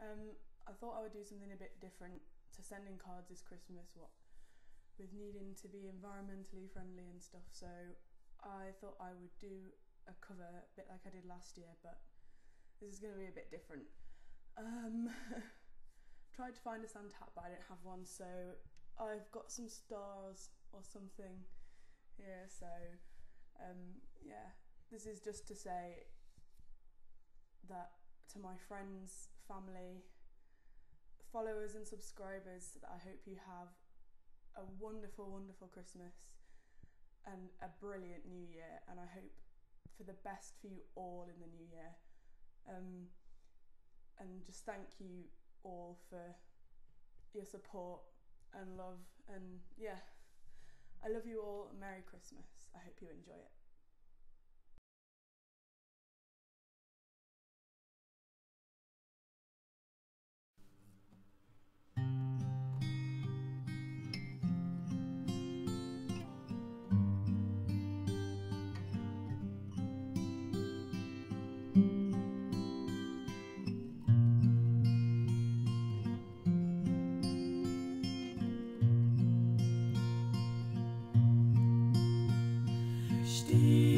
Um, I thought I would do something a bit different to sending cards this Christmas. What with needing to be environmentally friendly and stuff. So I thought I would do a cover a bit like I did last year, but this is going to be a bit different. Um, tried to find a Santa hat, but I didn't have one, so I've got some stars or something here. So um, yeah, this is just to say that to my friends, family, followers, and subscribers that I hope you have a wonderful, wonderful Christmas and a brilliant new year. And I hope for the best for you all in the new year. Um, and just thank you all for your support and love. And yeah, I love you all. Merry Christmas. I hope you enjoy it. Stille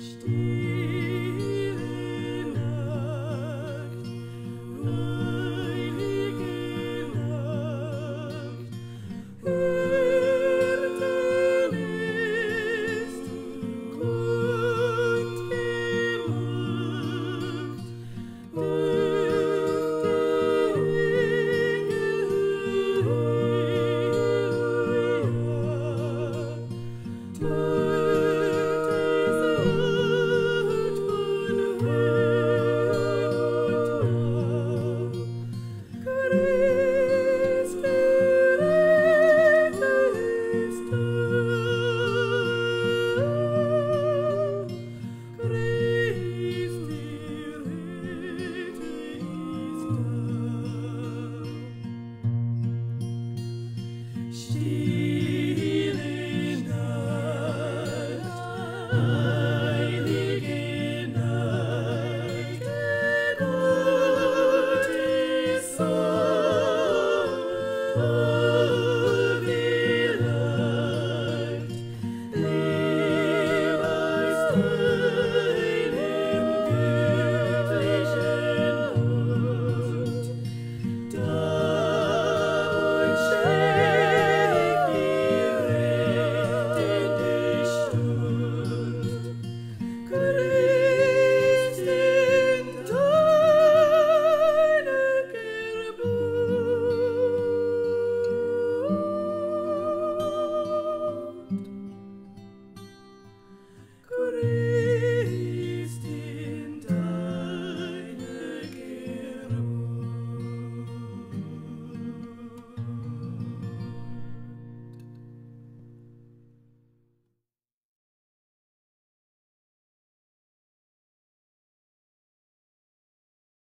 Schlaf Stille